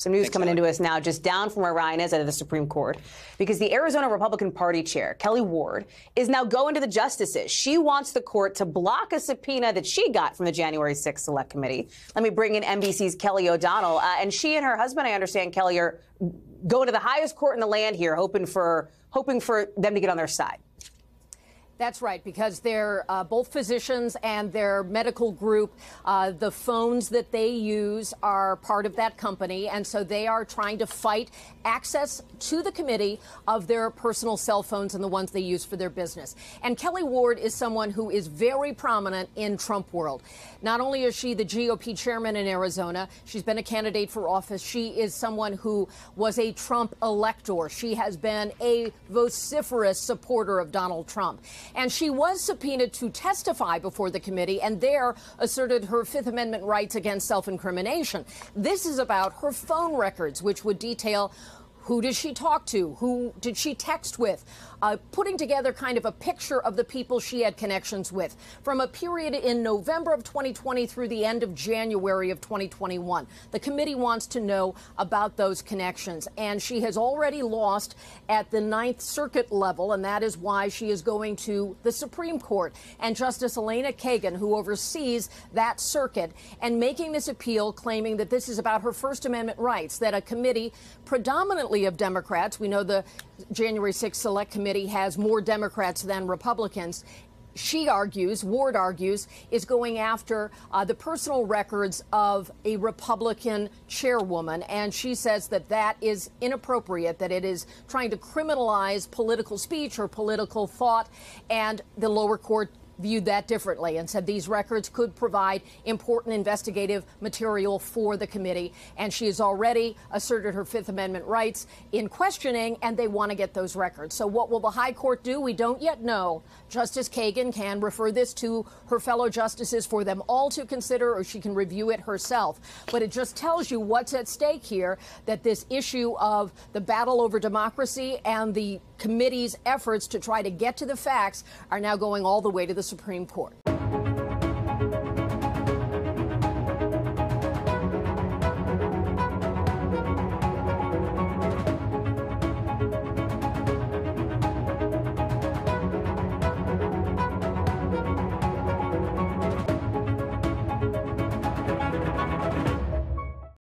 Some news coming into us now, just down from where Ryan is out of the Supreme Court, because the Arizona Republican Party chair, Kelli Ward, is now going to the justices. She wants the court to block a subpoena that she got from the January 6th Select Committee. Let me bring in NBC's Kelly O'Donnell. Uh, and she and her husband, I understand, Kelly, are going to the highest court in the land here, hoping for hoping for them to get on their side. That's right, because they're uh, both physicians and their medical group. Uh, the phones that they use are part of that company, and so they are trying to fight access to the committee of their personal cell phones and the ones they use for their business. And Kelli Ward is someone who is very prominent in Trump world. Not only is she the GOP chairman in Arizona, she's been a candidate for office. She is someone who was a Trump elector. She has been a vociferous supporter of Donald Trump. And she was subpoenaed to testify before the committee and there asserted her Fifth Amendment rights against self incrimination. This is about her phone records, which would detail who did she talk to? Who did she text with? Uh, putting together kind of a picture of the people she had connections with from a period in November of 2020 through the end of January of 2021. The committee wants to know about those connections, and she has already lost at the Ninth Circuit level, and that is why she is going to the Supreme Court. And Justice Elena Kagan, who oversees that circuit, and making this appeal, claiming that this is about her First Amendment rights, that a committee predominantly of Democrats. We know the January 6th Select Committee has more Democrats than Republicans she argues, Ward argues, is going after uh, the personal records of a Republican chairwoman. And she says that that is inappropriate, that it is trying to criminalize political speech or political thought. And the lower court viewed that differently and said these records could provide important investigative material for the committee. And she has already asserted her Fifth Amendment rights in questioning, and they want to get those records. So, what will the High Court do? We don't yet know. Justice Kagan can refer this to her fellow justices for them all to consider, or she can review it herself. But it just tells you what's at stake here that this issue of the battle over democracy and the committee's efforts to try to get to the facts are now going all the way to the Supreme Court.